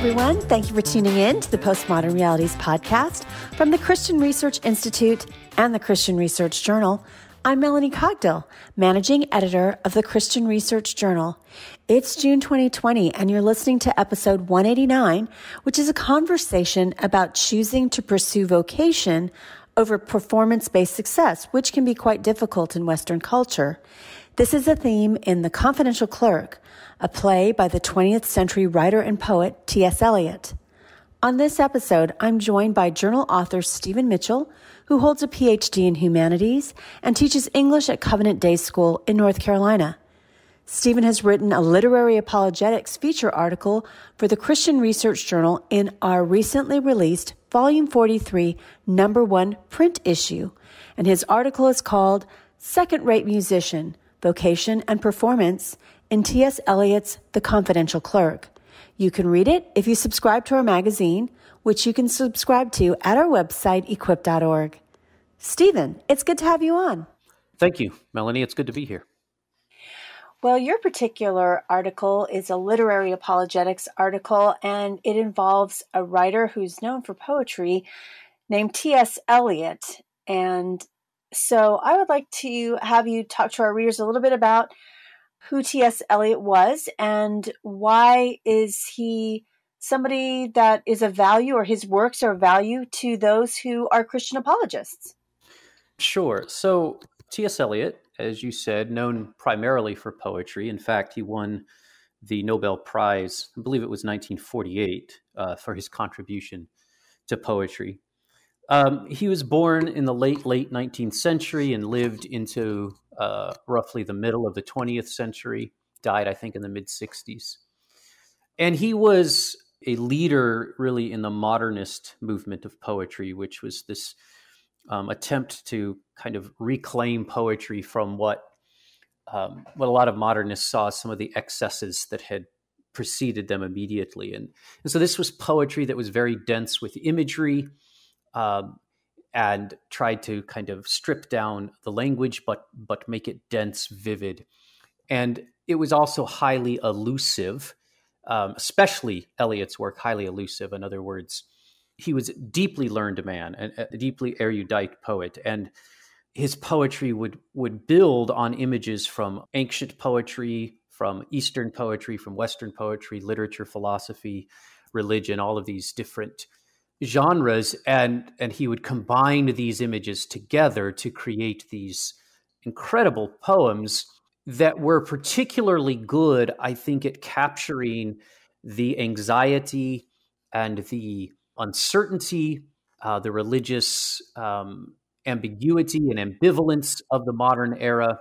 everyone. Thank you for tuning in to the Postmodern Realities podcast from the Christian Research Institute and the Christian Research Journal. I'm Melanie Cogdill, managing editor of the Christian Research Journal. It's June 2020, and you're listening to episode 189, which is a conversation about choosing to pursue vocation over performance based success, which can be quite difficult in Western culture. This is a theme in The Confidential Clerk, a play by the 20th century writer and poet T.S. Eliot. On this episode, I'm joined by journal author Stephen Mitchell, who holds a PhD in humanities and teaches English at Covenant Day School in North Carolina. Stephen has written a literary apologetics feature article for the Christian Research Journal in our recently released Volume 43, Number 1 print issue, and his article is called Second Rate Musician Vocation and Performance in T.S. Eliot's The Confidential Clerk. You can read it if you subscribe to our magazine, which you can subscribe to at our website, equip.org. Stephen, it's good to have you on. Thank you, Melanie. It's good to be here. Well, your particular article is a literary apologetics article, and it involves a writer who's known for poetry named T.S. Eliot. And so I would like to have you talk to our readers a little bit about who T.S. Eliot was and why is he somebody that is of value or his works are of value to those who are Christian apologists? Sure. So T.S. Eliot, as you said, known primarily for poetry. In fact, he won the Nobel Prize, I believe it was 1948, uh, for his contribution to poetry. Um, he was born in the late, late 19th century and lived into uh, roughly the middle of the 20th century, died, I think, in the mid 60s. And he was a leader really in the modernist movement of poetry, which was this um, attempt to kind of reclaim poetry from what um, what a lot of modernists saw as some of the excesses that had preceded them immediately. And, and so this was poetry that was very dense with imagery, um, and tried to kind of strip down the language, but but make it dense, vivid, and it was also highly allusive. Um, especially Eliot's work, highly allusive. In other words, he was a deeply learned man, a, a deeply erudite poet, and his poetry would would build on images from ancient poetry, from Eastern poetry, from Western poetry, literature, philosophy, religion, all of these different genres and and he would combine these images together to create these incredible poems that were particularly good i think at capturing the anxiety and the uncertainty uh, the religious um, ambiguity and ambivalence of the modern era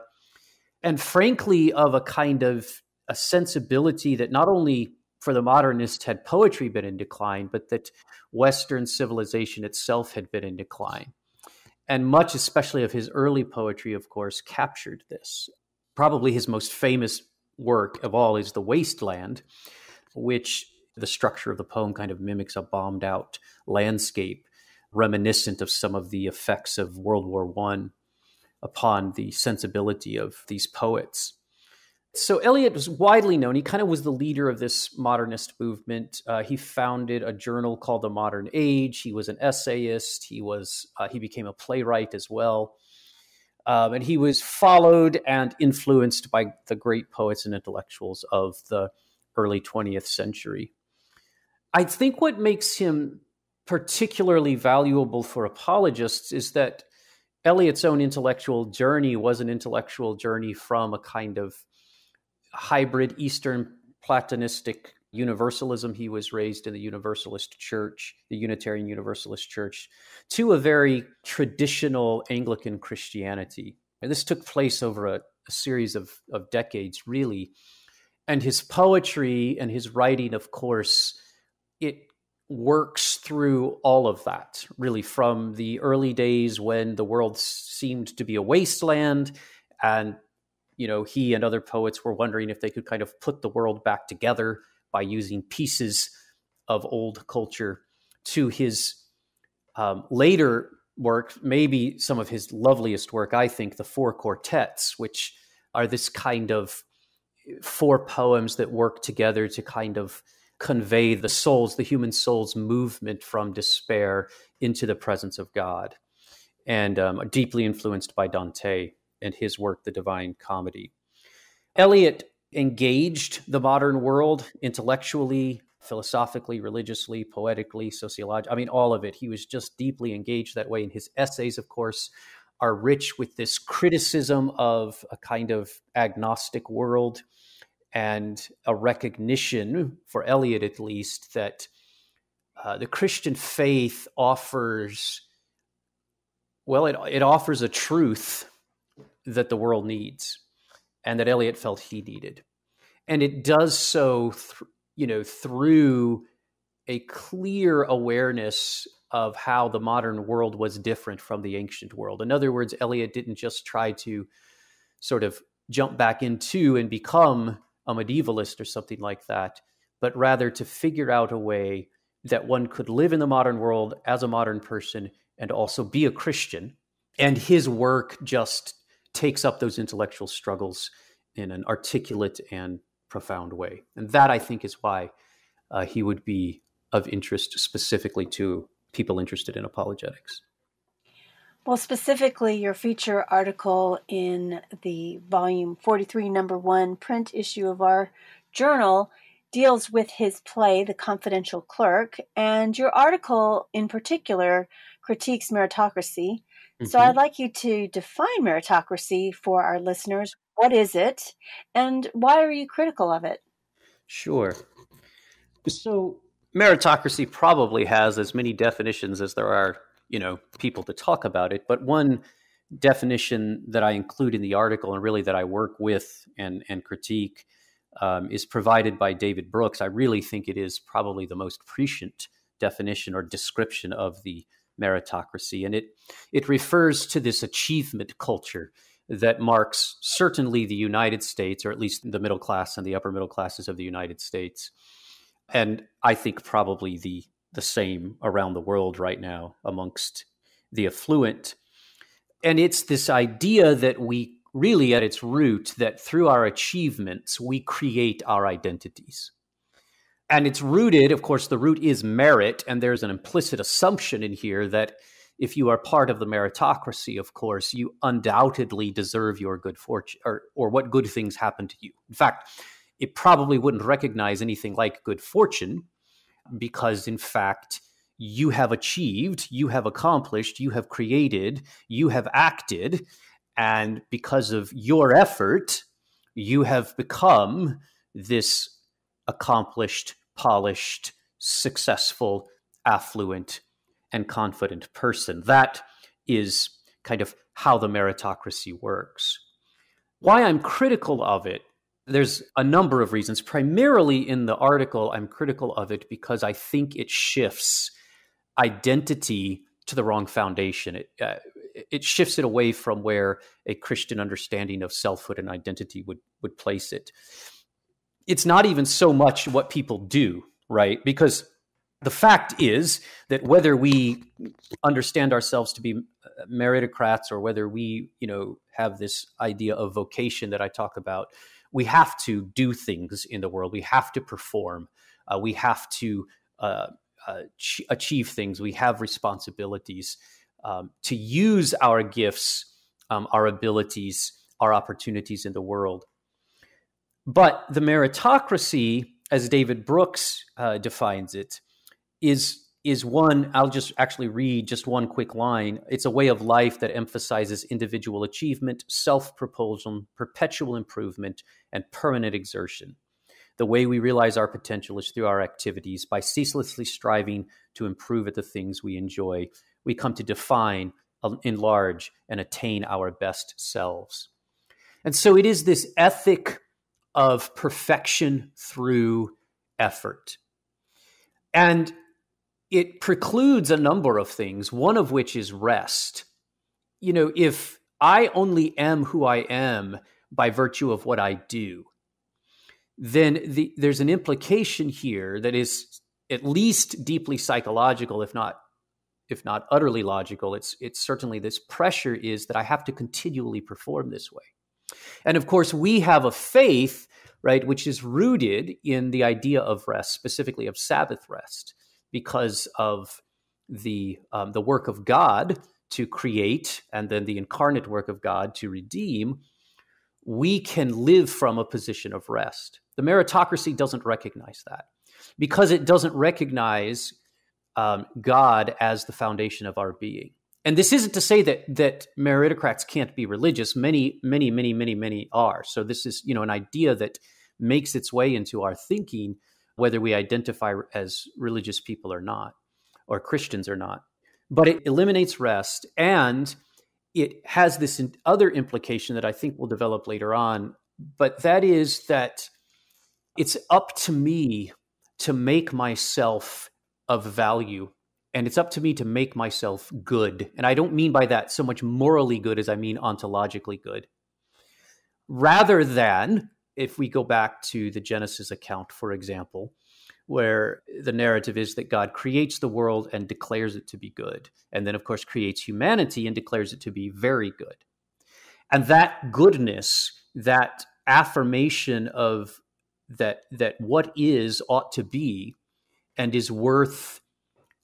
and frankly of a kind of a sensibility that not only for the modernists had poetry been in decline, but that Western civilization itself had been in decline. And much, especially of his early poetry, of course, captured this. Probably his most famous work of all is The Wasteland, which the structure of the poem kind of mimics a bombed out landscape, reminiscent of some of the effects of World War I upon the sensibility of these poets. So Eliot was widely known. He kind of was the leader of this modernist movement. Uh, he founded a journal called The Modern Age. He was an essayist. He was uh, he became a playwright as well, um, and he was followed and influenced by the great poets and intellectuals of the early 20th century. I think what makes him particularly valuable for apologists is that Eliot's own intellectual journey was an intellectual journey from a kind of hybrid Eastern Platonistic universalism. He was raised in the Universalist Church, the Unitarian Universalist Church, to a very traditional Anglican Christianity. And this took place over a, a series of, of decades, really. And his poetry and his writing, of course, it works through all of that, really, from the early days when the world seemed to be a wasteland and you know, he and other poets were wondering if they could kind of put the world back together by using pieces of old culture to his um, later work, maybe some of his loveliest work, I think, the four quartets, which are this kind of four poems that work together to kind of convey the soul's, the human soul's movement from despair into the presence of God, and um, deeply influenced by Dante and his work, The Divine Comedy. Eliot engaged the modern world intellectually, philosophically, religiously, poetically, sociologically. I mean, all of it. He was just deeply engaged that way. And his essays, of course, are rich with this criticism of a kind of agnostic world and a recognition, for Eliot at least, that uh, the Christian faith offers, well, it, it offers a truth that the world needs and that Eliot felt he needed. And it does so, th- you know, through a clear awareness of how the modern world was different from the ancient world. In other words, Eliot didn't just try to sort of jump back into and become a medievalist or something like that, but rather to figure out a way that one could live in the modern world as a modern person and also be a Christian. And his work just takes up those intellectual struggles in an articulate and profound way. And that I think is why uh, he would be of interest specifically to people interested in apologetics. Well, specifically, your feature article in the volume 43, number one print issue of our journal deals with his play, The Confidential Clerk, and your article in particular critiques meritocracy Mm-hmm. So I'd like you to define meritocracy for our listeners. What is it, and why are you critical of it? Sure. So meritocracy probably has as many definitions as there are, you know, people to talk about it. But one definition that I include in the article, and really that I work with and and critique, um, is provided by David Brooks. I really think it is probably the most prescient definition or description of the meritocracy. And it, it refers to this achievement culture that marks certainly the United States, or at least the middle class and the upper middle classes of the United States. And I think probably the, the same around the world right now amongst the affluent. And it's this idea that we really, at its root, that through our achievements, we create our identities and it's rooted, of course, the root is merit, and there's an implicit assumption in here that if you are part of the meritocracy, of course, you undoubtedly deserve your good fortune or, or what good things happen to you. In fact, it probably wouldn't recognize anything like good fortune because, in fact, you have achieved, you have accomplished, you have created, you have acted, and because of your effort, you have become this accomplished polished, successful, affluent, and confident person. That is kind of how the meritocracy works. Why I'm critical of it, there's a number of reasons. Primarily in the article, I'm critical of it because I think it shifts identity to the wrong foundation. It, uh, it shifts it away from where a Christian understanding of selfhood and identity would, would place it it's not even so much what people do, right? Because the fact is that whether we understand ourselves to be meritocrats or whether we, you know, have this idea of vocation that I talk about, we have to do things in the world. We have to perform. Uh, we have to uh, uh, achieve things. We have responsibilities um, to use our gifts, um, our abilities, our opportunities in the world. But the meritocracy, as David Brooks uh, defines it, is is one I'll just actually read just one quick line. It's a way of life that emphasizes individual achievement, self-propulsion, perpetual improvement, and permanent exertion. The way we realize our potential is through our activities. By ceaselessly striving to improve at the things we enjoy, we come to define, enlarge, and attain our best selves. And so it is this ethic of perfection through effort. And it precludes a number of things, one of which is rest. You know, if I only am who I am by virtue of what I do, then the, there's an implication here that is at least deeply psychological, if not if not utterly logical. It's it's certainly this pressure is that I have to continually perform this way. And of course, we have a faith, right, which is rooted in the idea of rest, specifically of Sabbath rest, because of the um, the work of God to create, and then the incarnate work of God to redeem. We can live from a position of rest. The meritocracy doesn't recognize that because it doesn't recognize um, God as the foundation of our being and this isn't to say that that meritocrats can't be religious. Many many many many many are. So this is you know an idea that makes its way into our thinking whether we identify as religious people or not or christians or not. But it eliminates rest and it has this other implication that i think will develop later on. But that is that it's up to me to make myself of value and it's up to me to make myself good. And I don't mean by that so much morally good as I mean ontologically good. Rather than, if we go back to the Genesis account, for example, where the narrative is that God creates the world and declares it to be good, and then, of course, creates humanity and declares it to be very good. And that goodness, that affirmation of that that what is ought to be and is worth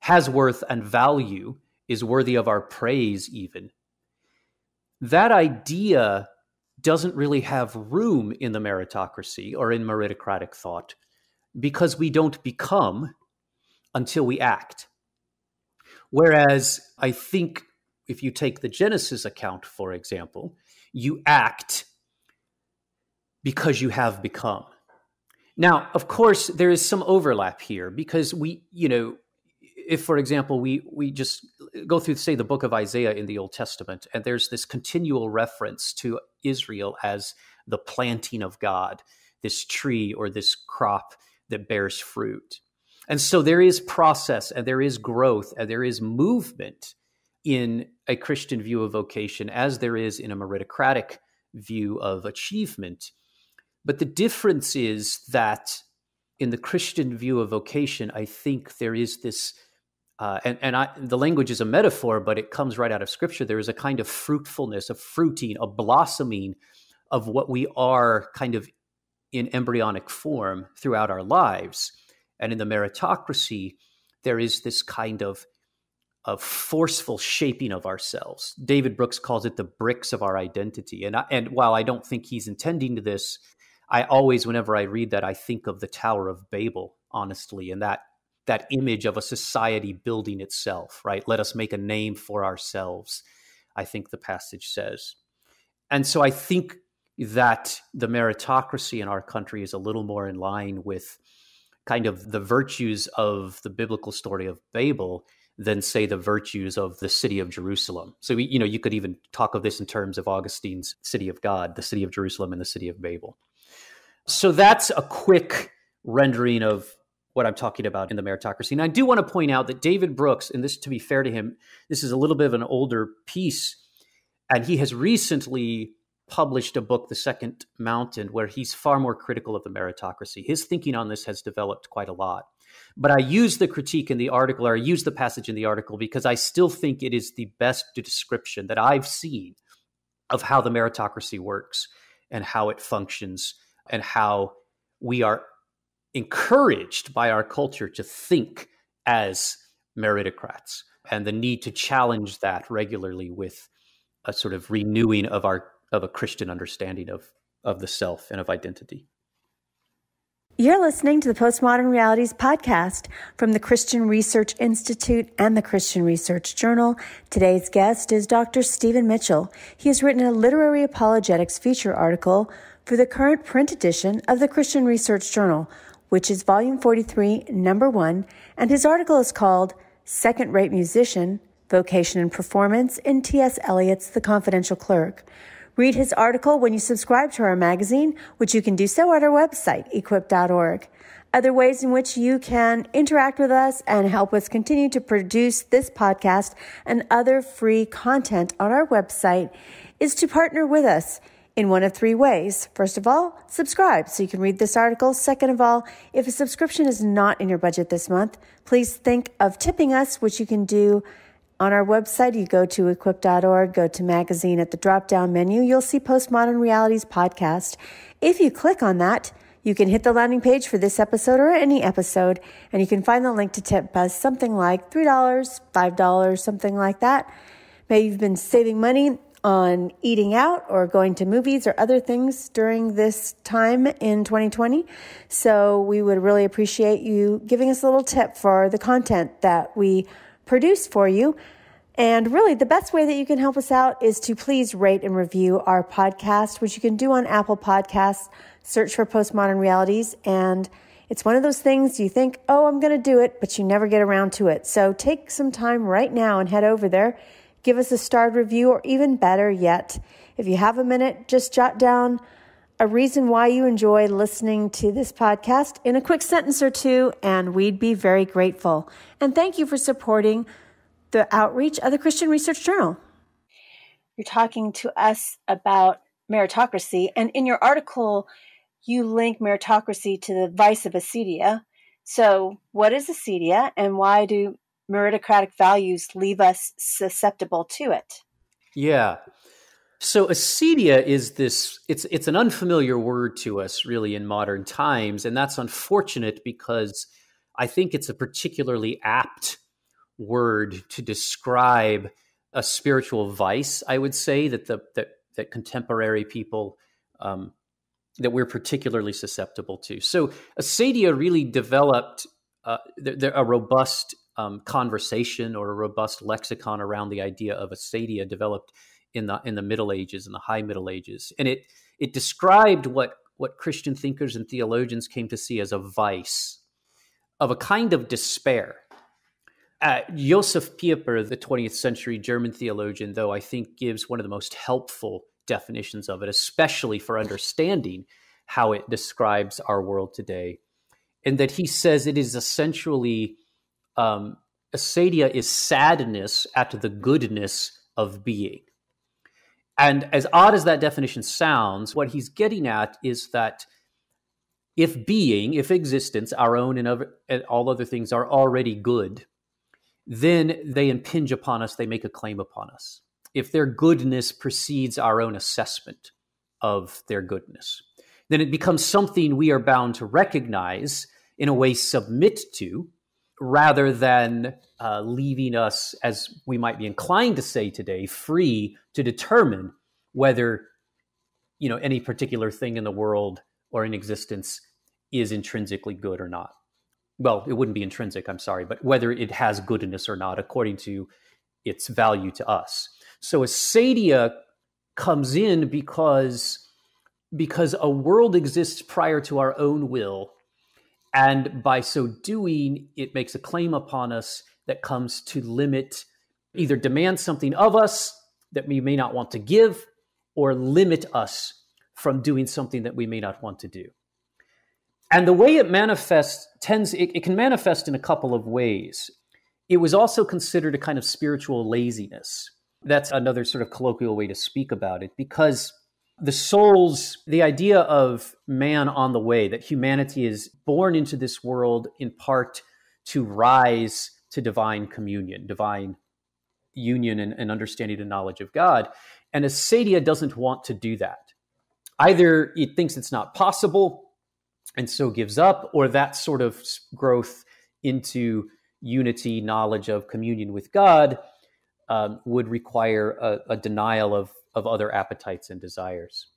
has worth and value, is worthy of our praise, even. That idea doesn't really have room in the meritocracy or in meritocratic thought because we don't become until we act. Whereas I think if you take the Genesis account, for example, you act because you have become. Now, of course, there is some overlap here because we, you know, if for example we we just go through say the book of isaiah in the old testament and there's this continual reference to israel as the planting of god this tree or this crop that bears fruit. And so there is process and there is growth and there is movement in a christian view of vocation as there is in a meritocratic view of achievement. But the difference is that in the Christian view of vocation, I think there is this uh, and and I, the language is a metaphor, but it comes right out of Scripture. There is a kind of fruitfulness, a fruiting, a blossoming of what we are kind of in embryonic form throughout our lives. And in the meritocracy, there is this kind of of forceful shaping of ourselves. David Brooks calls it the bricks of our identity. And I, and while I don't think he's intending to this, I always, whenever I read that, I think of the Tower of Babel, honestly, and that that image of a society building itself, right? Let us make a name for ourselves, I think the passage says. And so I think that the meritocracy in our country is a little more in line with kind of the virtues of the biblical story of Babel than say the virtues of the city of Jerusalem. So we, you know, you could even talk of this in terms of Augustine's city of God, the city of Jerusalem and the city of Babel. So that's a quick rendering of what I'm talking about in the meritocracy. And I do want to point out that David Brooks, and this to be fair to him, this is a little bit of an older piece, and he has recently published a book, The Second Mountain, where he's far more critical of the meritocracy. His thinking on this has developed quite a lot. But I use the critique in the article, or I use the passage in the article, because I still think it is the best description that I've seen of how the meritocracy works and how it functions and how we are encouraged by our culture to think as meritocrats and the need to challenge that regularly with a sort of renewing of our of a Christian understanding of of the self and of identity. You're listening to the Postmodern Realities podcast from the Christian Research Institute and the Christian Research Journal. Today's guest is Dr. Stephen Mitchell. He has written a literary apologetics feature article for the current print edition of the Christian Research Journal, which is volume 43, number one, and his article is called Second Rate Musician, Vocation and Performance in T.S. Eliot's The Confidential Clerk. Read his article when you subscribe to our magazine, which you can do so at our website, equip.org. Other ways in which you can interact with us and help us continue to produce this podcast and other free content on our website is to partner with us in one of three ways. First of all, subscribe so you can read this article. Second of all, if a subscription is not in your budget this month, please think of tipping us, which you can do on our website. You go to equip.org, go to magazine at the drop down menu. You'll see Postmodern Realities podcast. If you click on that, you can hit the landing page for this episode or any episode, and you can find the link to tip us something like $3, $5, something like that. Maybe you've been saving money on eating out or going to movies or other things during this time in 2020. So we would really appreciate you giving us a little tip for the content that we produce for you. And really, the best way that you can help us out is to please rate and review our podcast, which you can do on Apple Podcasts. Search for Postmodern Realities. And it's one of those things you think, oh, I'm going to do it, but you never get around to it. So take some time right now and head over there give us a starred review, or even better yet, if you have a minute, just jot down a reason why you enjoy listening to this podcast in a quick sentence or two, and we'd be very grateful. And thank you for supporting the outreach of the Christian Research Journal. You're talking to us about meritocracy, and in your article, you link meritocracy to the vice of acedia. So, what is acedia, and why do meritocratic values leave us susceptible to it. Yeah. So acedia is this it's it's an unfamiliar word to us really in modern times and that's unfortunate because I think it's a particularly apt word to describe a spiritual vice I would say that the that that contemporary people um, that we're particularly susceptible to. So acedia really developed uh, a robust um, conversation or a robust lexicon around the idea of acedia developed in the in the Middle Ages, and the High Middle Ages, and it it described what what Christian thinkers and theologians came to see as a vice of a kind of despair. Uh, Josef Pieper, the 20th century German theologian, though I think gives one of the most helpful definitions of it, especially for understanding how it describes our world today, in that he says it is essentially um, acedia is sadness at the goodness of being. And as odd as that definition sounds, what he's getting at is that if being, if existence, our own and, other, and all other things are already good, then they impinge upon us, they make a claim upon us. If their goodness precedes our own assessment of their goodness, then it becomes something we are bound to recognize, in a way submit to, rather than uh, leaving us, as we might be inclined to say today, free to determine whether you know any particular thing in the world or in existence is intrinsically good or not. Well, it wouldn't be intrinsic, I'm sorry, but whether it has goodness or not according to its value to us. So acedia comes in because because a world exists prior to our own will and by so doing, it makes a claim upon us that comes to limit, either demand something of us that we may not want to give, or limit us from doing something that we may not want to do. And the way it manifests tends, it, it can manifest in a couple of ways. It was also considered a kind of spiritual laziness. That's another sort of colloquial way to speak about it because the soul's the idea of man on the way that humanity is born into this world in part to rise to divine communion divine union and, and understanding and knowledge of god. And acedia doesn't want to do that. Either it thinks it's not possible and so gives up or that sort of growth into unity knowledge of communion with god um, would require a, a denial of of other appetites and desires.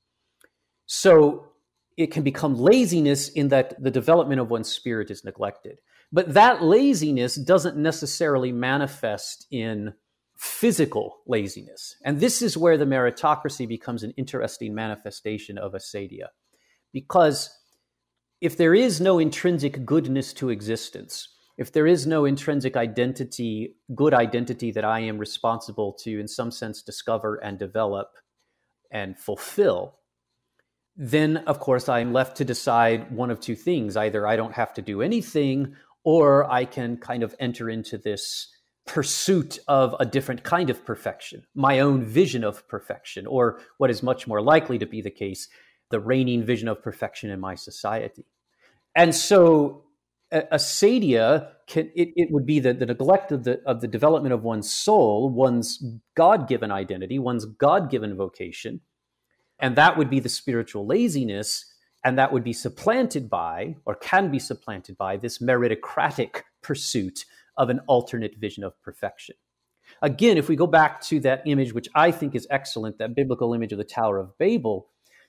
So it can become laziness in that the development of one's spirit is neglected. But that laziness doesn't necessarily manifest in physical laziness. And this is where the meritocracy becomes an interesting manifestation of acedia. Because if there is no intrinsic goodness to existence, if there is no intrinsic identity, good identity that I am responsible to, in some sense, discover and develop and fulfill, then of course I'm left to decide one of two things. Either I don't have to do anything, or I can kind of enter into this pursuit of a different kind of perfection, my own vision of perfection, or what is much more likely to be the case, the reigning vision of perfection in my society. And so acedia can it, it would be the, the neglect of the of the development of one's soul, one's God-given identity, one's God-given vocation. And that would be the spiritual laziness, and that would be supplanted by, or can be supplanted by, this meritocratic pursuit of an alternate vision of perfection. Again, if we go back to that image, which I think is excellent, that biblical image of the Tower of Babel,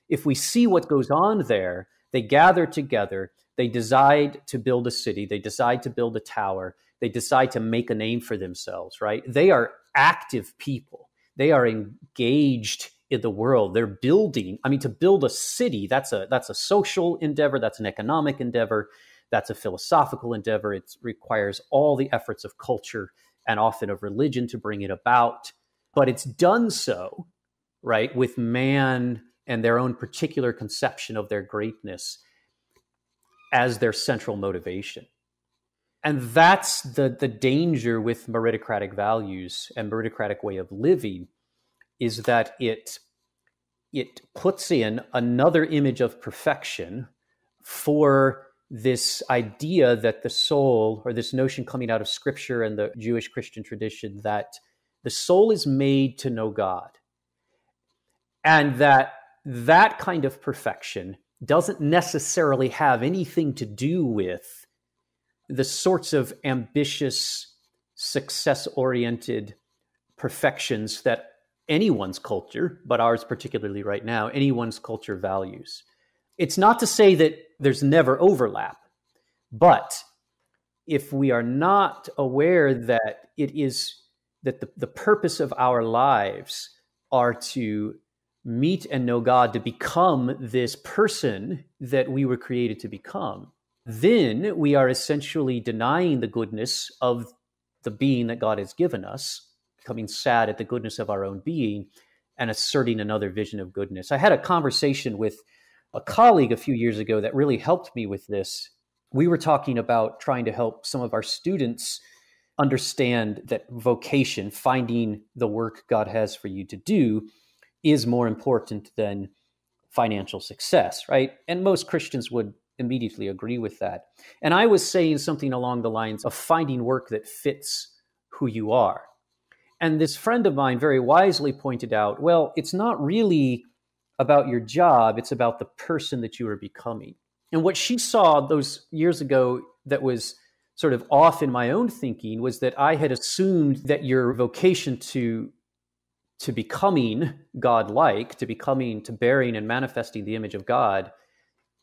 if we see what goes on there, they gather together, they decide to build a city, they decide to build a tower, they decide to make a name for themselves, right? They are active people. They are engaged in the world. They're building. I mean, to build a city, that's a that's a social endeavor, that's an economic endeavor, that's a philosophical endeavor. It requires all the efforts of culture and often of religion to bring it about. But it's done so, right, with man and their own particular conception of their greatness as their central motivation. And that's the, the danger with meritocratic values and meritocratic way of living is that it it puts in another image of perfection for this idea that the soul or this notion coming out of scripture and the Jewish Christian tradition that the soul is made to know God and that that kind of perfection doesn't necessarily have anything to do with the sorts of ambitious success oriented perfections that anyone's culture, but ours particularly right now, anyone's culture values. It's not to say that there's never overlap, but if we are not aware that it is that the, the purpose of our lives are to meet and know God, to become this person that we were created to become, then we are essentially denying the goodness of the being that God has given us becoming sad at the goodness of our own being and asserting another vision of goodness. I had a conversation with a colleague a few years ago that really helped me with this. We were talking about trying to help some of our students understand that vocation, finding the work God has for you to do, is more important than financial success, right? And most Christians would immediately agree with that. And I was saying something along the lines of finding work that fits who you are. And this friend of mine very wisely pointed out well, it's not really about your job, it's about the person that you are becoming. And what she saw those years ago that was sort of off in my own thinking was that I had assumed that your vocation to to becoming God-like, to becoming to bearing and manifesting the image of God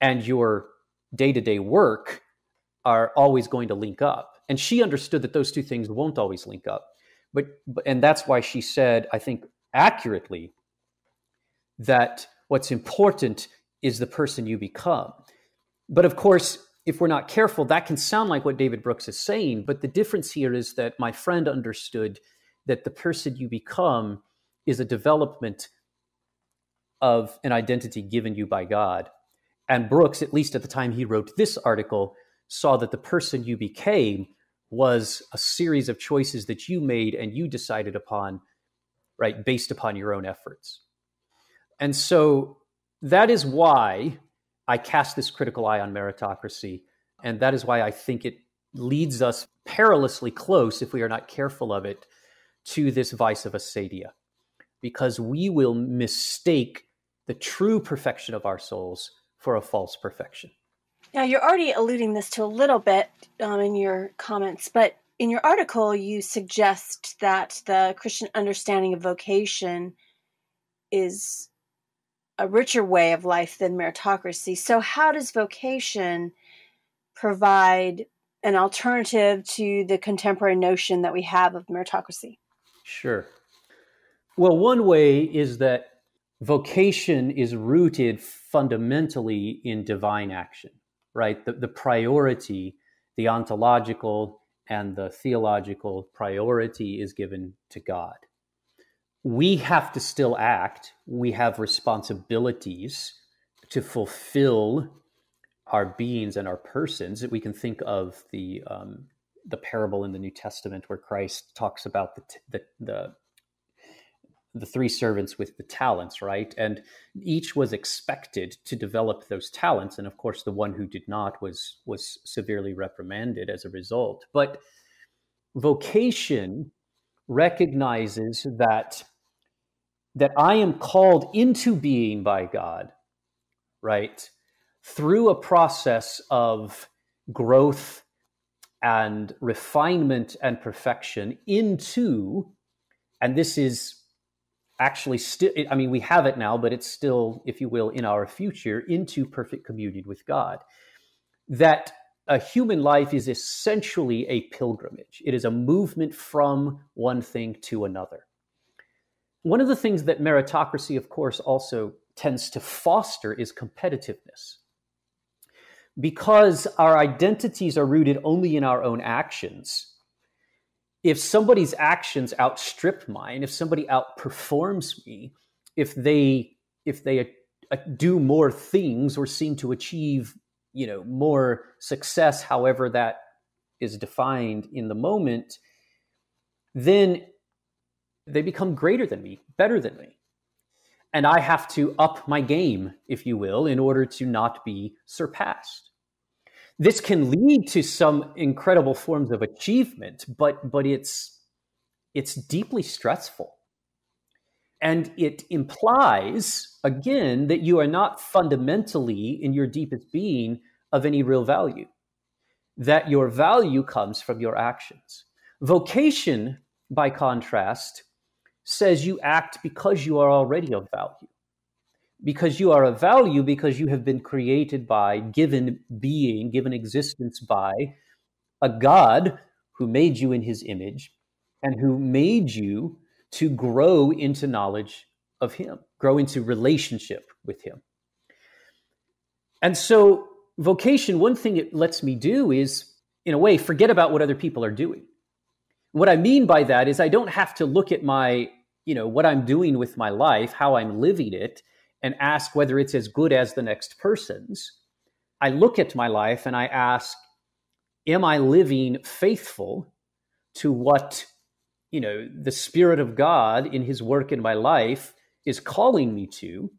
and your day-to-day work are always going to link up. And she understood that those two things won't always link up. But, and that's why she said, I think accurately, that what's important is the person you become. But of course, if we're not careful, that can sound like what David Brooks is saying. But the difference here is that my friend understood that the person you become is a development of an identity given you by God. And Brooks, at least at the time he wrote this article, saw that the person you became was a series of choices that you made and you decided upon, right, based upon your own efforts. And so that is why I cast this critical eye on meritocracy. And that is why I think it leads us perilously close, if we are not careful of it, to this vice of acedia, because we will mistake the true perfection of our souls for a false perfection. Now, you're already alluding this to a little bit um, in your comments, but in your article, you suggest that the Christian understanding of vocation is a richer way of life than meritocracy. So, how does vocation provide an alternative to the contemporary notion that we have of meritocracy? Sure. Well, one way is that vocation is rooted fundamentally in divine action right? The, the priority, the ontological and the theological priority is given to God. We have to still act, we have responsibilities to fulfill our beings and our persons. that We can think of the um, the parable in the New Testament where Christ talks about the the, the the three servants with the talents, right? And each was expected to develop those talents, and of course, the one who did not was was severely reprimanded as a result. But vocation recognizes that that I am called into being by God, right? Through a process of growth and refinement and perfection into, and this is actually still, I mean, we have it now, but it's still, if you will, in our future, into perfect communion with God. That a human life is essentially a pilgrimage, it is a movement from one thing to another. One of the things that meritocracy, of course, also tends to foster is competitiveness. Because our identities are rooted only in our own actions, if somebody's actions outstrip mine, if somebody outperforms me, if they if they uh, do more things or seem to achieve, you know, more success, however that is defined in the moment, then they become greater than me, better than me. And I have to up my game, if you will, in order to not be surpassed this can lead to some incredible forms of achievement but but it's it's deeply stressful. And it implies again that you are not fundamentally in your deepest being of any real value that your value comes from your actions. Vocation by contrast says you act because you are already of value because you are of value because you have been created by, given being, given existence by a God who made you in his image and who made you to grow into knowledge of him, grow into relationship with him. And so, vocation, one thing it lets me do is, in a way, forget about what other people are doing. What I mean by that is, I don't have to look at my, you know, what I'm doing with my life, how I'm living it, and ask whether it's as good as the next person's, I look at my life and I ask, am I living faithful to what, you know, the Spirit of God in His work in my life is calling me to,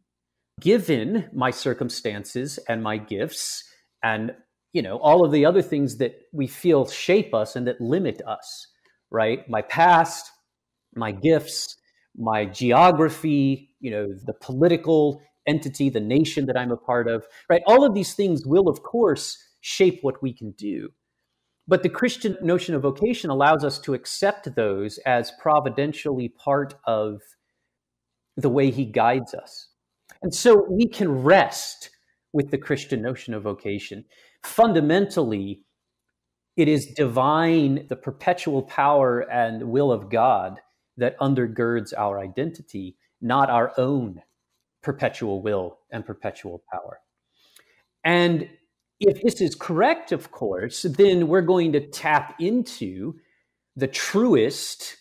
given my circumstances and my gifts and, you know, all of the other things that we feel shape us and that limit us, right? My past, my gifts, my geography, you know, the political entity, the nation that I'm a part of, right? All of these things will, of course, shape what we can do. But the Christian notion of vocation allows us to accept those as providentially part of the way he guides us. And so we can rest with the Christian notion of vocation. Fundamentally, it is divine, the perpetual power and will of God that undergirds our identity, not our own perpetual will and perpetual power. And if this is correct, of course, then we're going to tap into the truest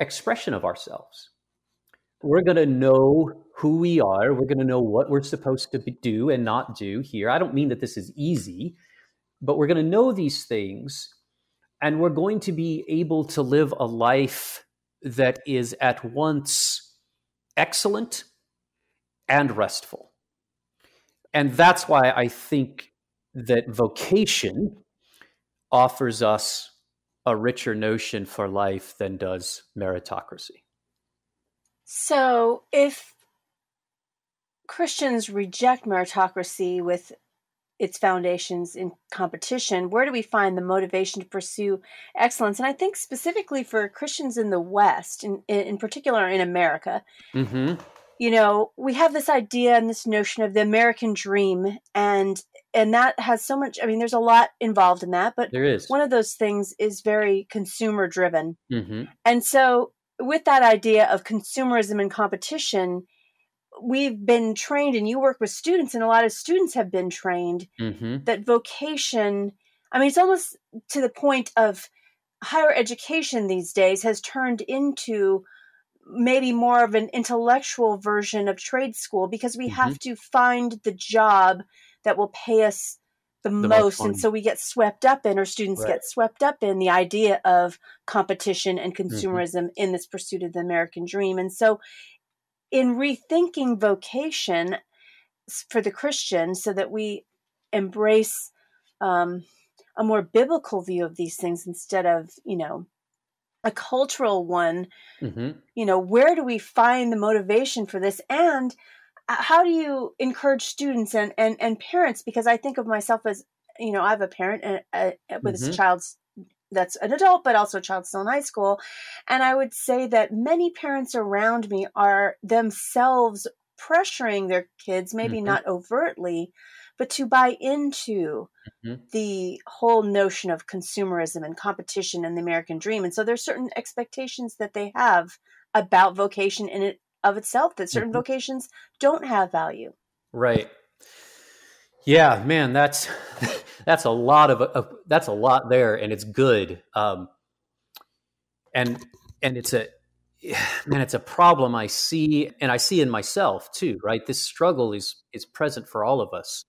expression of ourselves. We're going to know who we are. We're going to know what we're supposed to do and not do here. I don't mean that this is easy, but we're going to know these things and we're going to be able to live a life that is at once excellent and restful. And that's why I think that vocation offers us a richer notion for life than does meritocracy. So, if Christians reject meritocracy with its foundations in competition, where do we find the motivation to pursue excellence? And I think specifically for Christians in the West, in, in particular in America, mm-hmm. you know, we have this idea and this notion of the American dream, and and that has so much. I mean, there's a lot involved in that, but there is one of those things is very consumer driven, mm-hmm. and so with that idea of consumerism and competition we've been trained and you work with students and a lot of students have been trained mm-hmm. that vocation i mean it's almost to the point of higher education these days has turned into maybe more of an intellectual version of trade school because we mm-hmm. have to find the job that will pay us the, the most, most and so we get swept up in or students right. get swept up in the idea of competition and mm-hmm. consumerism mm-hmm. in this pursuit of the american dream and so in rethinking vocation for the christian so that we embrace um, a more biblical view of these things instead of you know a cultural one mm-hmm. you know where do we find the motivation for this and uh, how do you encourage students and, and, and parents because i think of myself as you know i have a parent and, uh, with mm-hmm. his child's that's an adult but also a child still in high school and i would say that many parents around me are themselves pressuring their kids maybe mm-hmm. not overtly but to buy into mm-hmm. the whole notion of consumerism and competition and the American dream. And so there's certain expectations that they have about vocation in it of itself that certain mm-hmm. vocations don't have value. Right. Yeah, man, that's that's a lot of, of that's a lot there, and it's good. Um, and and it's a man, it's a problem I see, and I see in myself too. Right, this struggle is is present for all of us.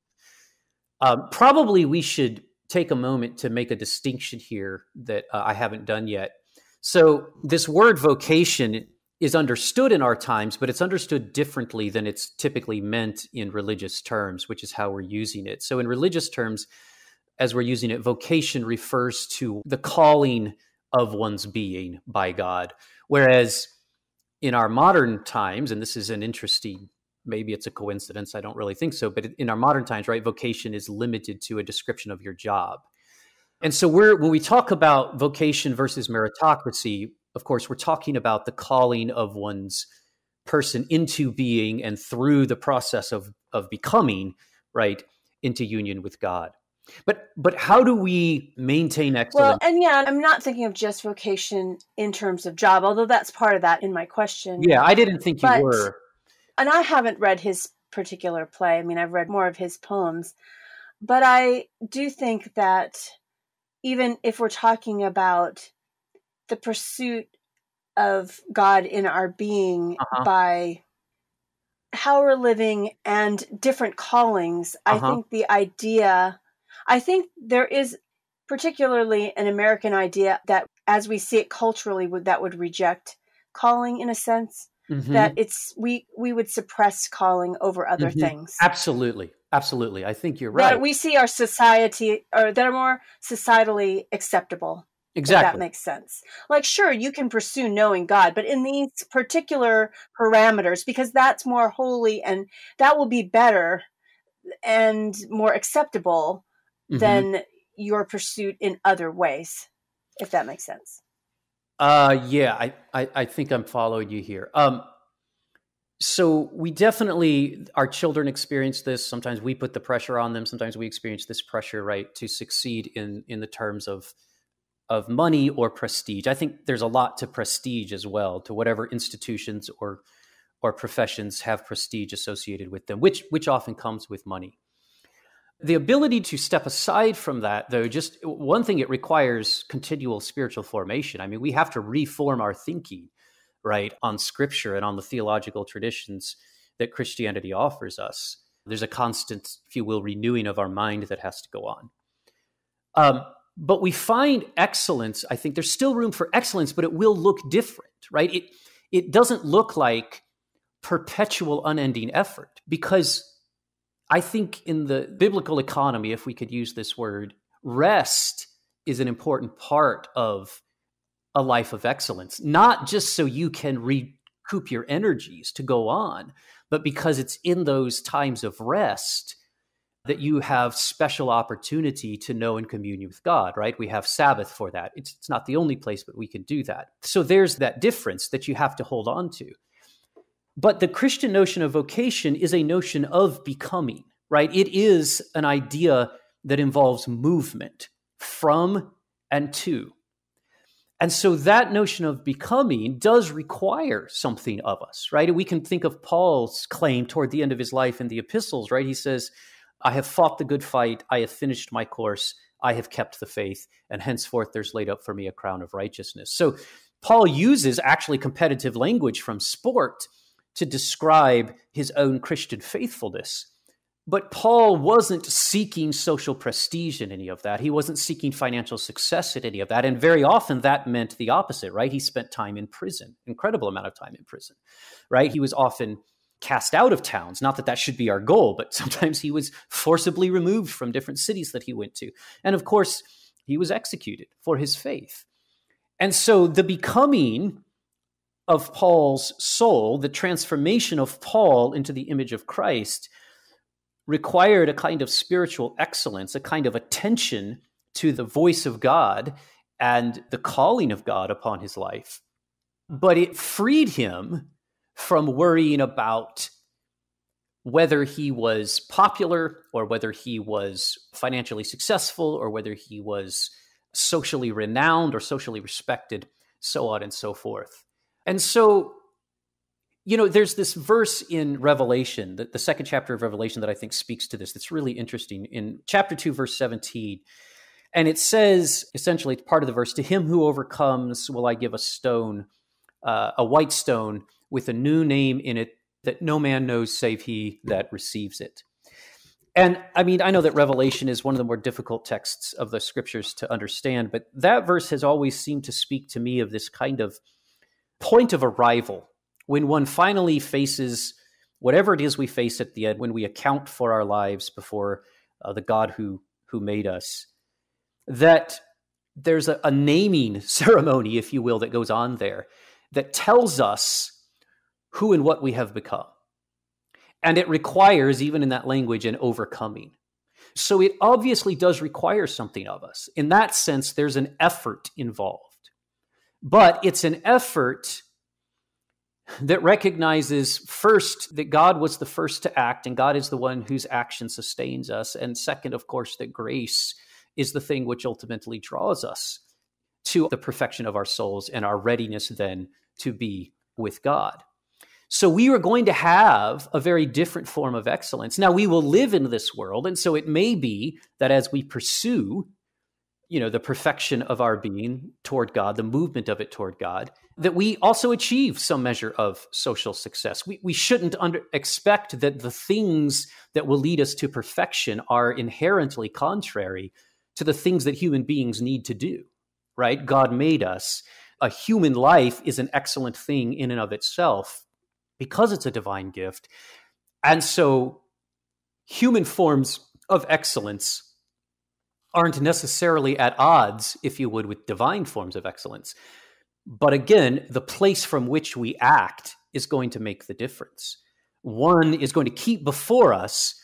Um, probably we should take a moment to make a distinction here that uh, I haven't done yet. So, this word vocation is understood in our times, but it's understood differently than it's typically meant in religious terms, which is how we're using it. So, in religious terms, as we're using it, vocation refers to the calling of one's being by God. Whereas in our modern times, and this is an interesting maybe it's a coincidence. I don't really think so. But in our modern times, right, vocation is limited to a description of your job. And so we're when we talk about vocation versus meritocracy, of course, we're talking about the calling of one's person into being and through the process of of becoming, right, into union with God. But but how do we maintain excellence? Well, and yeah, I'm not thinking of just vocation in terms of job, although that's part of that in my question. Yeah, I didn't think you but, were and I haven't read his particular play. I mean, I've read more of his poems, but I do think that even if we're talking about the pursuit of God in our being uh-huh. by how we're living and different callings, uh-huh. I think the idea, I think there is particularly an American idea that, as we see it culturally, would that would reject calling in a sense mm-hmm. that it's we we would suppress calling over other mm-hmm. things. Absolutely. Absolutely. I think you're right. That we see our society or that are more societally acceptable. Exactly. that makes sense. Like, sure, you can pursue knowing God, but in these particular parameters, because that's more holy and that will be better and more acceptable mm-hmm. than your pursuit in other ways, if that makes sense. Uh, yeah, I, I, I think I'm following you here. Um, so we definitely our children experience this. Sometimes we put the pressure on them. Sometimes we experience this pressure, right, to succeed in in the terms of of money or prestige. I think there's a lot to prestige as well, to whatever institutions or or professions have prestige associated with them, which which often comes with money. The ability to step aside from that, though, just one thing it requires continual spiritual formation. I mean, we have to reform our thinking, right, on scripture and on the theological traditions that Christianity offers us. There's a constant, if you will, renewing of our mind that has to go on. Um, but we find excellence, I think there's still room for excellence, but it will look different, right? It, it doesn't look like perpetual, unending effort because I think in the biblical economy, if we could use this word, rest is an important part of a life of excellence, not just so you can recoup your energies to go on, but because it's in those times of rest that you have special opportunity to know and commune with God, right? We have Sabbath for that. It's, it's not the only place, but we can do that. So there's that difference that you have to hold on to. But the Christian notion of vocation is a notion of becoming, right? It is an idea that involves movement from and to. And so that notion of becoming does require something of us, right? We can think of Paul's claim toward the end of his life in the epistles, right? He says, I have fought the good fight, I have finished my course, I have kept the faith, and henceforth there's laid up for me a crown of righteousness. So Paul uses actually competitive language from sport to describe his own Christian faithfulness. But Paul wasn't seeking social prestige in any of that. He wasn't seeking financial success in any of that. And very often that meant the opposite, right? He spent time in prison, incredible amount of time in prison, right? He was often cast out of towns. Not that that should be our goal, but sometimes he was forcibly removed from different cities that he went to. And of course, he was executed for his faith. And so the becoming of Paul's soul, the transformation of Paul into the image of Christ, required a kind of spiritual excellence, a kind of attention to the voice of God and the calling of God upon his life. But it freed him from worrying about whether he was popular or whether he was financially successful or whether he was socially renowned or socially respected, so on and so forth. And so you know, there's this verse in Revelation, the, the, second chapter of Revelation, that I think speaks to this. That's really interesting. In chapter 2, verse 17, and it says essentially, it's part of the verse To him who overcomes, will I give a stone, uh, a white stone with a new name in it that no man knows save he that receives it. And I mean, I know that Revelation is one of the more difficult texts of the scriptures to understand, but that verse has always seemed to speak to me of this kind of point of arrival when one finally faces whatever it is we face at the end, when we account for our lives before uh, the God who who made us, that there's a, a naming ceremony, if you will, that goes on there that tells us who and what we have become. And it requires, even in that language, an overcoming. So it obviously does require something of us. In that sense, there's an effort involved. But it's an effort that recognizes first that God was the first to act and God is the one whose action sustains us. And second, of course, that grace is the thing which ultimately draws us to the perfection of our souls and our readiness then to be with God. So we are going to have a very different form of excellence. Now we will live in this world, and so it may be that as we pursue you know the perfection of our being toward god the movement of it toward god that we also achieve some measure of social success. We, we shouldn't under, expect that the things that will lead us to perfection are inherently contrary to the things that human beings need to do right? God made us. A human life is an excellent thing in and of itself because it's a divine gift and so human forms of excellence aren't necessarily at odds, if you would, with divine forms of excellence. But again, the place from which we act is going to make the difference. One is going to keep before us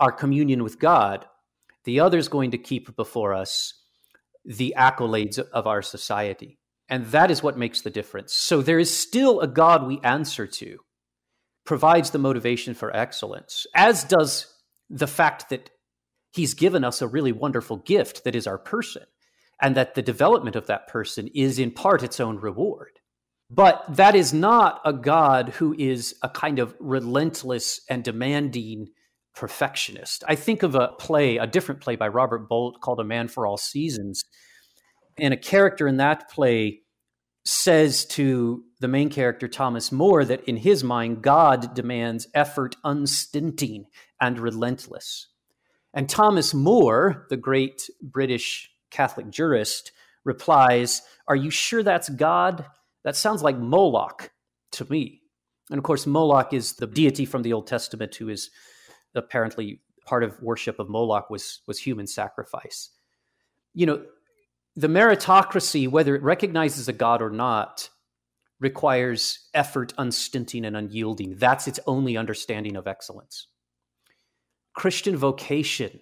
our communion with God, the other is going to keep before us the accolades of our society. And that is what makes the difference. So there is still a God we answer to, provides the motivation for excellence, as does the fact that he's given us a really wonderful gift that is our person, and that the development of that person is in part its own reward. But that is not a God who is a kind of relentless and demanding perfectionist. I think of a play, a different play by Robert Bolt called A Man for All Seasons. And a character in that play says to the main character, Thomas More, that in his mind, God demands effort unstinting and relentless. And Thomas More, the great British Catholic jurist, replies, Are you sure that's God? That sounds like Moloch to me. And of course, Moloch is the deity from the Old Testament who is apparently part of worship of Moloch was, was human sacrifice. You know, the meritocracy, whether it recognizes a God or not, requires effort unstinting and unyielding. That's its only understanding of excellence. Christian vocation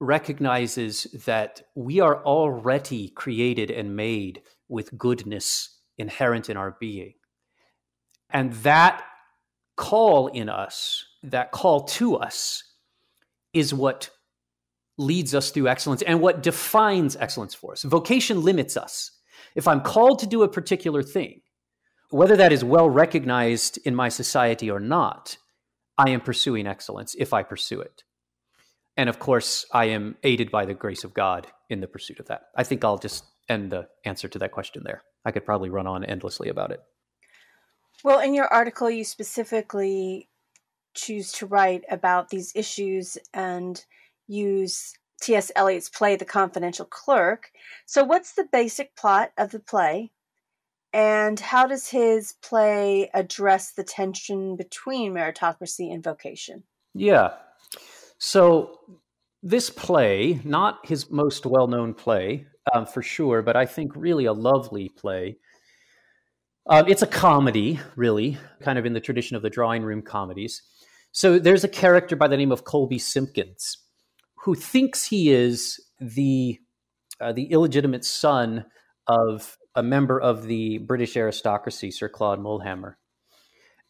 recognizes that we are already created and made with goodness inherent in our being. And that call in us, that call to us, is what leads us through excellence and what defines excellence for us. Vocation limits us. If I'm called to do a particular thing, whether that is well recognized in my society or not, I am pursuing excellence if I pursue it. And of course, I am aided by the grace of God in the pursuit of that. I think I'll just end the answer to that question there. I could probably run on endlessly about it. Well, in your article, you specifically choose to write about these issues and use T.S. Eliot's play, The Confidential Clerk. So, what's the basic plot of the play? And how does his play address the tension between meritocracy and vocation? Yeah. So, this play, not his most well known play um, for sure, but I think really a lovely play. Uh, it's a comedy, really, kind of in the tradition of the drawing room comedies. So there's a character by the name of Colby Simpkins who thinks he is the uh, the illegitimate son of a member of the British aristocracy, Sir Claude Mulhammar.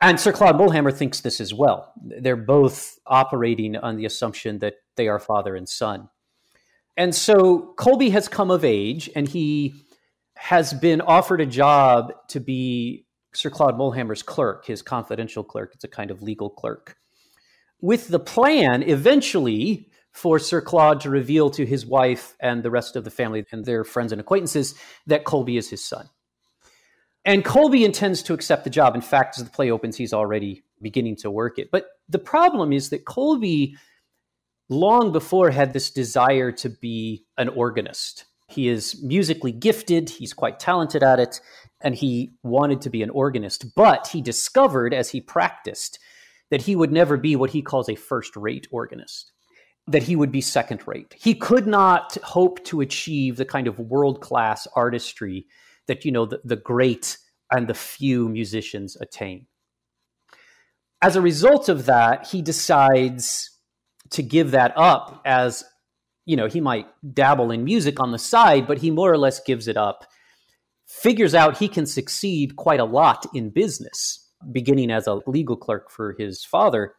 And Sir Claude Mulhammar thinks this as well. They're both operating on the assumption that they are father and son. And so Colby has come of age and he has been offered a job to be Sir Claude Mulhammar's clerk, his confidential clerk. It's a kind of legal clerk. With the plan, eventually, for Sir Claude to reveal to his wife and the rest of the family and their friends and acquaintances that Colby is his son. And Colby intends to accept the job. In fact, as the play opens, he's already beginning to work it. But the problem is that Colby, long before, had this desire to be an organist. He is musically gifted, he's quite talented at it, and he wanted to be an organist. But he discovered as he practiced that he would never be what he calls a first rate organist that he would be second rate. He could not hope to achieve the kind of world class artistry that you know the, the great and the few musicians attain. As a result of that, he decides to give that up as you know, he might dabble in music on the side, but he more or less gives it up. Figures out he can succeed quite a lot in business, beginning as a legal clerk for his father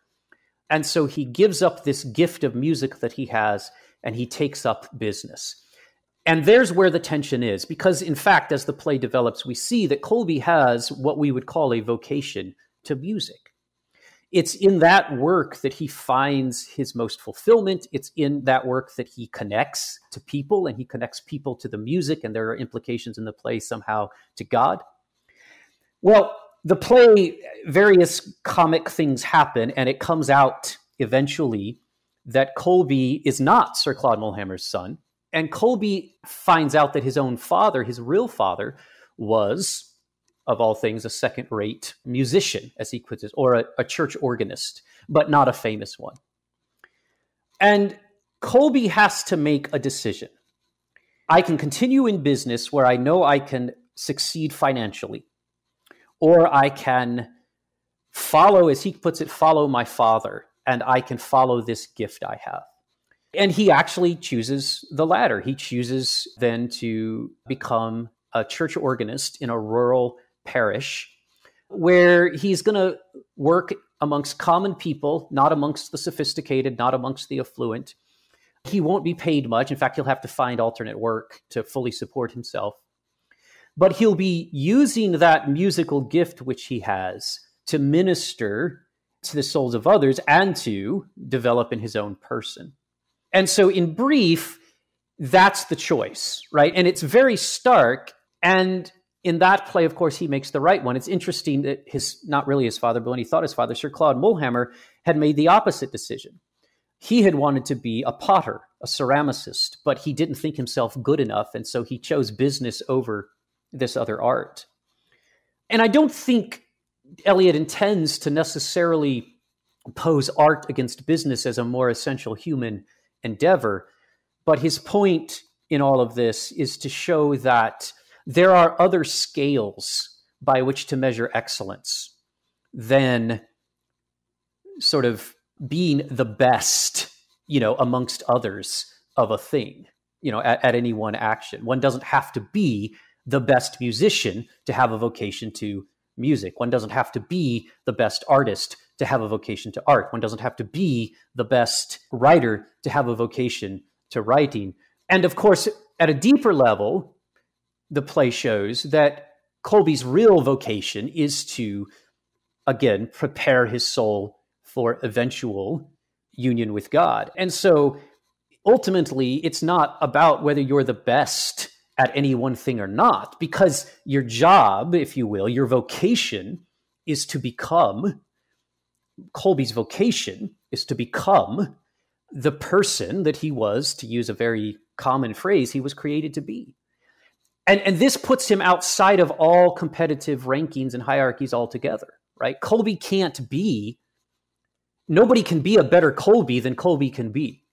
and so he gives up this gift of music that he has and he takes up business. And there's where the tension is, because in fact, as the play develops, we see that Colby has what we would call a vocation to music. It's in that work that he finds his most fulfillment. It's in that work that he connects to people and he connects people to the music, and there are implications in the play somehow to God. Well, the play, various comic things happen, and it comes out eventually that Colby is not Sir Claude Mulhammar's son. And Colby finds out that his own father, his real father, was, of all things, a second rate musician, as he puts it, or a, a church organist, but not a famous one. And Colby has to make a decision. I can continue in business where I know I can succeed financially or I can follow, as he puts it, follow my father, and I can follow this gift I have. And he actually chooses the latter. He chooses then to become a church organist in a rural parish where he's going to work amongst common people, not amongst the sophisticated, not amongst the affluent. He won't be paid much. In fact, he'll have to find alternate work to fully support himself but he'll be using that musical gift which he has to minister to the souls of others and to develop in his own person. And so, in brief, that's the choice, right? And it's very stark. And in that play, of course, he makes the right one. It's interesting that his, not really his father, but when he thought his father, Sir Claude Mulhammar, had made the opposite decision. He had wanted to be a potter, a ceramicist, but he didn't think himself good enough. And so he chose business over this other art. And I don't think Eliot intends to necessarily pose art against business as a more essential human endeavor. But his point in all of this is to show that there are other scales by which to measure excellence than sort of being the best, you know, amongst others of a thing, you know, at, at any one action. One doesn't have to be the best musician to have a vocation to music. One doesn't have to be the best artist to have a vocation to art. One doesn't have to be the best writer to have a vocation to writing. And of course, at a deeper level, the play shows that Colby's real vocation is to, again, prepare his soul for eventual union with God. And so ultimately, it's not about whether you're the best at any one thing or not, because your job, if you will, your vocation is to become Colby's vocation is to become the person that he was, to use a very common phrase, he was created to be. And, and this puts him outside of all competitive rankings and hierarchies altogether, right? Colby can't be, nobody can be a better Colby than Colby can be.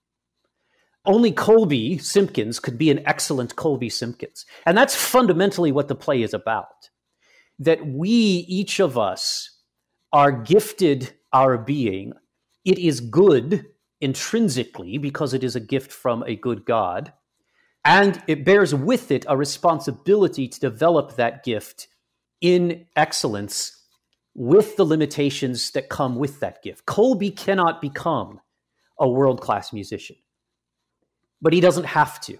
Only Colby Simpkins could be an excellent Colby Simpkins. And that's fundamentally what the play is about. That we, each of us, are gifted our being. It is good intrinsically because it is a gift from a good God. And it bears with it a responsibility to develop that gift in excellence with the limitations that come with that gift. Colby cannot become a world class musician but he doesn't have to,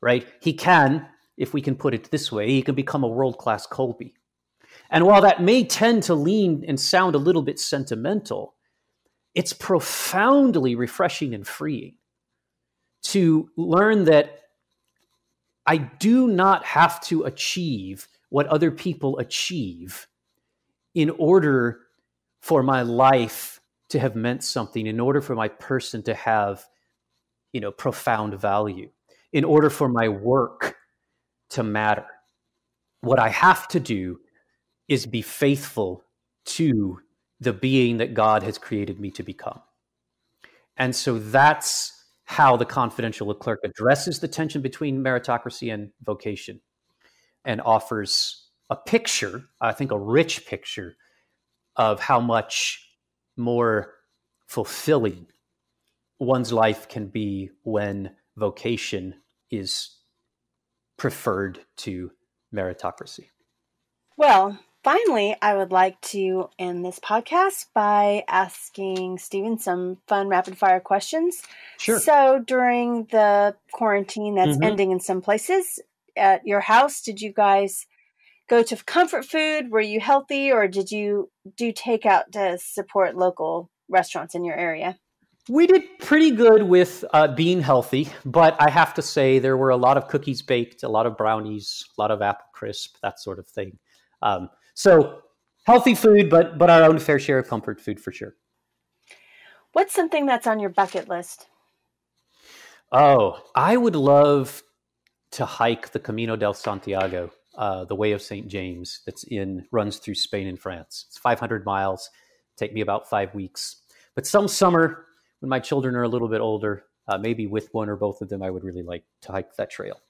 right? He can, if we can put it this way, he can become a world class Colby. And while that may tend to lean and sound a little bit sentimental, it's profoundly refreshing and freeing to learn that I do not have to achieve what other people achieve in order for my life to have meant something, in order for my person to have you know profound value in order for my work to matter. What i have to do is be faithful to the being that god has created me to become. And so that's how the confidential clerk addresses the tension between meritocracy and vocation and offers a picture i think a rich picture of how much more fulfilling one's life can be when vocation is preferred to meritocracy. Well, finally, I would like to end this podcast by asking Stephen some fun rapid fire questions. Sure. So, during the quarantine that's mm-hmm. ending in some places, at your house, did you guys go to comfort food? Were you healthy or did you do takeout to support local restaurants in your area? We did pretty good with uh, being healthy, but I have to say there were a lot of cookies baked, a lot of brownies, a lot of apple crisp, that sort of thing. Um, so healthy food, but but our own fair share of comfort food for sure. What's something that's on your bucket list? Oh, I would love to hike the Camino del Santiago, uh, the Way of Saint James, that's in runs through Spain and France. It's 500 miles. Take me about five weeks. But some summer, when my children are a little bit older, uh, maybe with one or both of them, I would really like to hike that trail.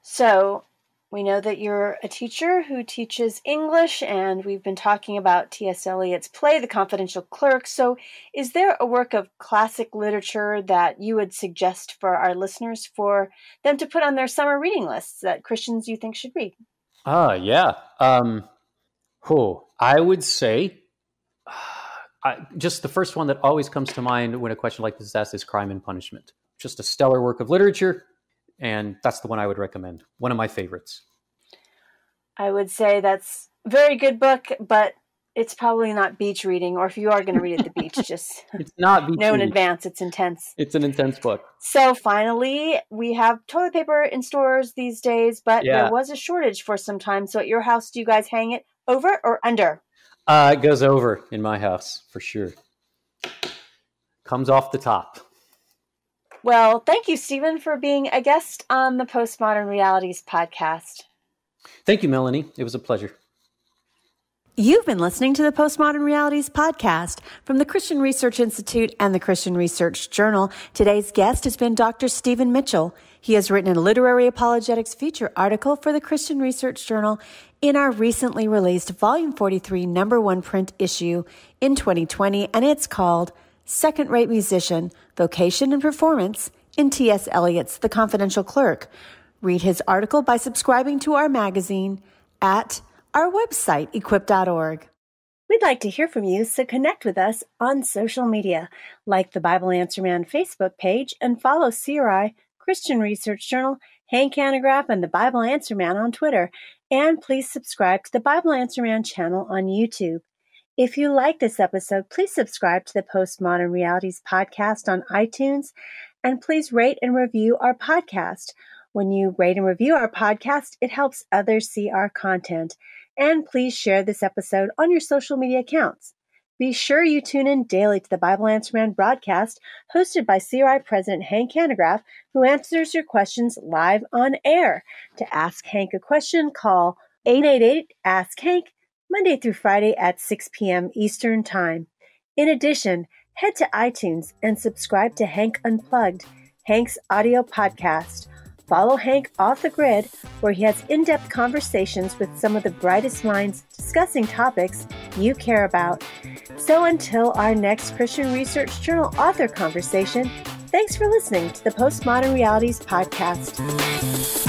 So, we know that you're a teacher who teaches English, and we've been talking about T.S. Eliot's play, The Confidential Clerk. So, is there a work of classic literature that you would suggest for our listeners for them to put on their summer reading lists that Christians you think should read? Ah, yeah. Um, oh, I would say I, just the first one that always comes to mind when a question like this is asked is Crime and Punishment. Just a stellar work of literature, and that's the one I would recommend. One of my favorites. I would say that's a very good book, but it's probably not beach reading, or if you are going to read at the beach, just it's not know in advance. It's intense. It's an intense book. So finally, we have toilet paper in stores these days, but yeah. there was a shortage for some time. So at your house, do you guys hang it over or under? Uh, it goes over in my house for sure. Comes off the top. Well, thank you, Stephen, for being a guest on the Postmodern Realities podcast. Thank you, Melanie. It was a pleasure. You've been listening to the Postmodern Realities podcast from the Christian Research Institute and the Christian Research Journal. Today's guest has been Dr. Stephen Mitchell. He has written a literary apologetics feature article for the Christian Research Journal in our recently released Volume 43 number one print issue in 2020, and it's called Second Rate Musician Vocation and Performance in T.S. Eliot's The Confidential Clerk. Read his article by subscribing to our magazine at our website, equip.org. We'd like to hear from you, so connect with us on social media, like the Bible Answer Man Facebook page, and follow CRI Christian Research Journal, Hank Hanegraaff, and the Bible Answer Man on Twitter. And please subscribe to the Bible Answer Man channel on YouTube. If you like this episode, please subscribe to the Postmodern Realities podcast on iTunes and please rate and review our podcast. When you rate and review our podcast, it helps others see our content. And please share this episode on your social media accounts. Be sure you tune in daily to the Bible Answer Man broadcast hosted by CRI President Hank Hanegraaff, who answers your questions live on air. To ask Hank a question, call 888 Ask Hank Monday through Friday at 6 p.m. Eastern Time. In addition, head to iTunes and subscribe to Hank Unplugged, Hank's audio podcast. Follow Hank off the grid, where he has in depth conversations with some of the brightest minds discussing topics you care about. So until our next Christian Research Journal author conversation, thanks for listening to the Postmodern Realities Podcast.